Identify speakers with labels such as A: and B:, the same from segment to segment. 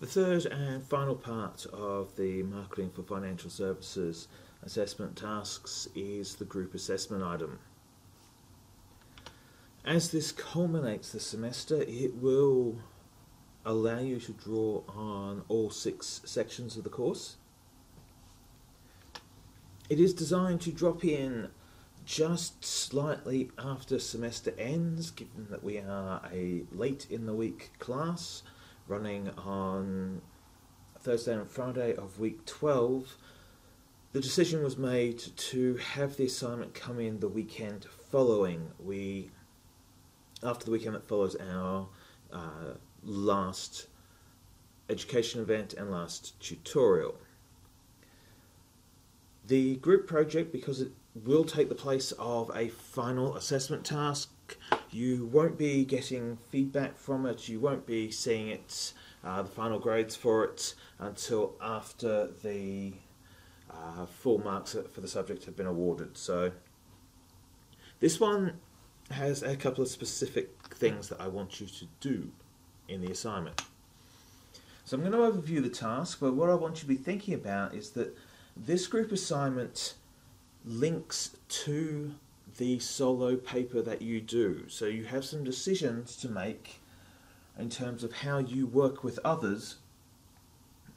A: The third and final part of the Marketing for Financial Services assessment tasks is the group assessment item. As this culminates the semester, it will allow you to draw on all six sections of the course. It is designed to drop in just slightly after semester ends, given that we are a late in the week class running on Thursday and Friday of week 12. The decision was made to have the assignment come in the weekend following. We, after the weekend that follows our uh, last education event and last tutorial. The group project, because it will take the place of a final assessment task, you won't be getting feedback from it, you won't be seeing it, uh, the final grades for it, until after the uh, full marks for the subject have been awarded. So this one has a couple of specific things that I want you to do in the assignment. So I'm going to overview the task, but what I want you to be thinking about is that this group assignment links to the solo paper that you do. So you have some decisions to make in terms of how you work with others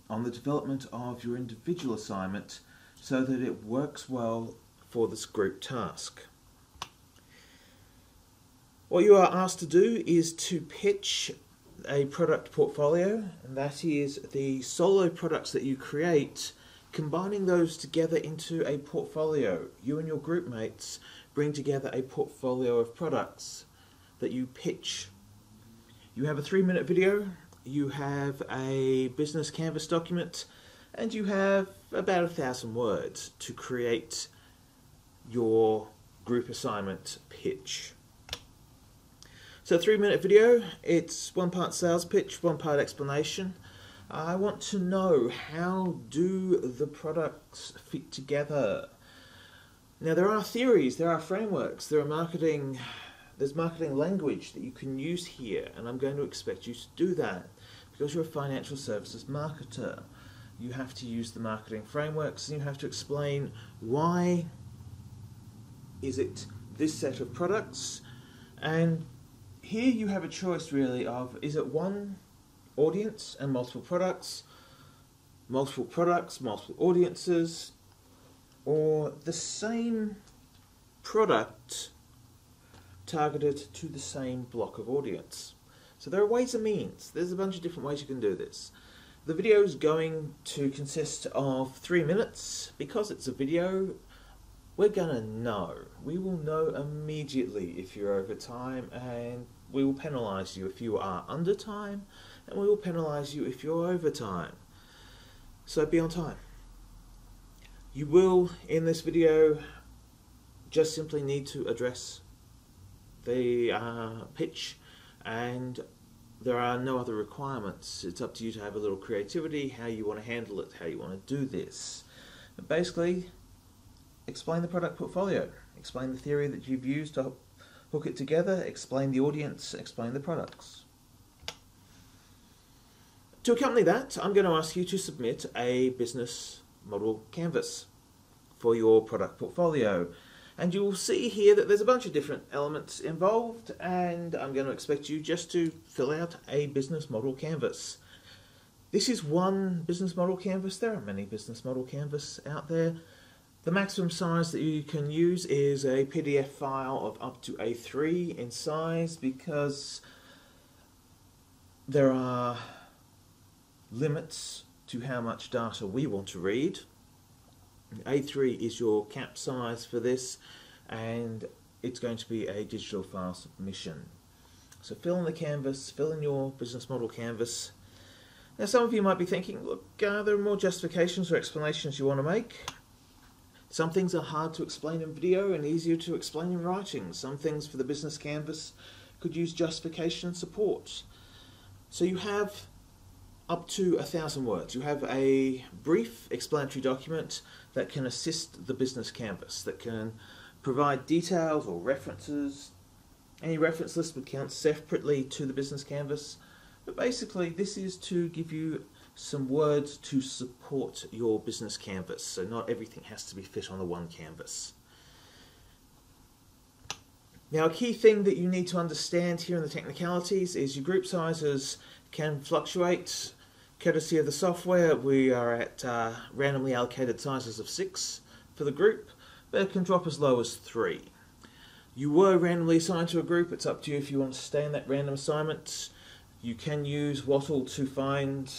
A: on the development of your individual assignment so that it works well for this group task. What you are asked to do is to pitch a product portfolio, and that is the solo products that you create, combining those together into a portfolio. You and your group mates bring together a portfolio of products that you pitch. You have a three minute video, you have a business canvas document, and you have about a thousand words to create your group assignment pitch. So three minute video, it's one part sales pitch, one part explanation. I want to know how do the products fit together? Now there are theories, there are frameworks, there are marketing, there's marketing language that you can use here and I'm going to expect you to do that because you're a financial services marketer. You have to use the marketing frameworks and you have to explain why is it this set of products and here you have a choice really of is it one audience and multiple products, multiple products, multiple audiences, or the same product targeted to the same block of audience. So there are ways and means. There's a bunch of different ways you can do this. The video is going to consist of three minutes. Because it's a video, we're gonna know. We will know immediately if you're over time and we will penalise you if you are under time and we will penalise you if you're over time. So be on time. You will, in this video, just simply need to address the uh, pitch and there are no other requirements. It's up to you to have a little creativity, how you want to handle it, how you want to do this. But basically, explain the product portfolio, explain the theory that you've used to hook it together, explain the audience, explain the products. To accompany that, I'm going to ask you to submit a business model canvas for your product portfolio. And you will see here that there's a bunch of different elements involved and I'm going to expect you just to fill out a business model canvas. This is one business model canvas. There are many business model canvas out there. The maximum size that you can use is a PDF file of up to A3 in size because there are limits to how much data we want to read. A3 is your cap size for this and it's going to be a digital file submission. So fill in the canvas, fill in your business model canvas. Now some of you might be thinking, look, there are more justifications or explanations you want to make. Some things are hard to explain in video and easier to explain in writing. Some things for the business canvas could use justification support. So you have up to a thousand words. You have a brief explanatory document that can assist the business canvas, that can provide details or references. Any reference list would count separately to the business canvas. But basically, this is to give you some words to support your business canvas. So not everything has to be fit on the one canvas. Now, a key thing that you need to understand here in the technicalities is your group sizes can fluctuate. Courtesy of the software, we are at uh, randomly allocated sizes of six for the group, but it can drop as low as three. You were randomly assigned to a group, it's up to you if you want to stay in that random assignment. You can use Wattle to find,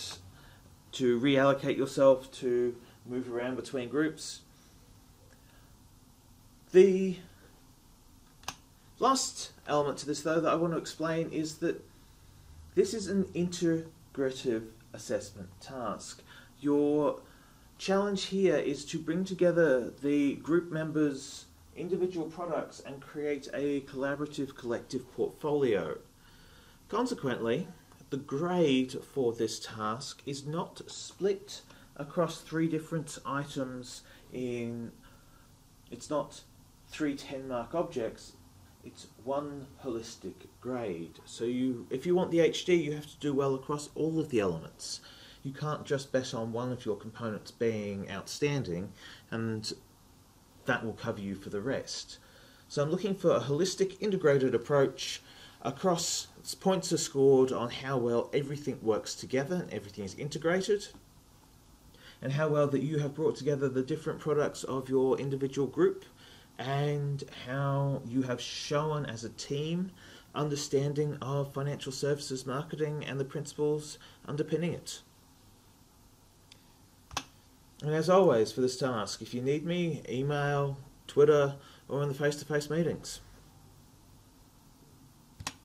A: to reallocate yourself to move around between groups. The last element to this, though, that I want to explain is that this is an integrative assessment task. Your challenge here is to bring together the group members' individual products and create a collaborative collective portfolio. Consequently, the grade for this task is not split across three different items in it's not three 10 mark objects it's one holistic grade. So you if you want the HD you have to do well across all of the elements. You can't just bet on one of your components being outstanding and that will cover you for the rest. So I'm looking for a holistic integrated approach across points are scored on how well everything works together and everything is integrated and how well that you have brought together the different products of your individual group and how you have shown as a team understanding of financial services marketing and the principles underpinning it. And as always, for this task, if you need me, email, Twitter, or in the face to face meetings.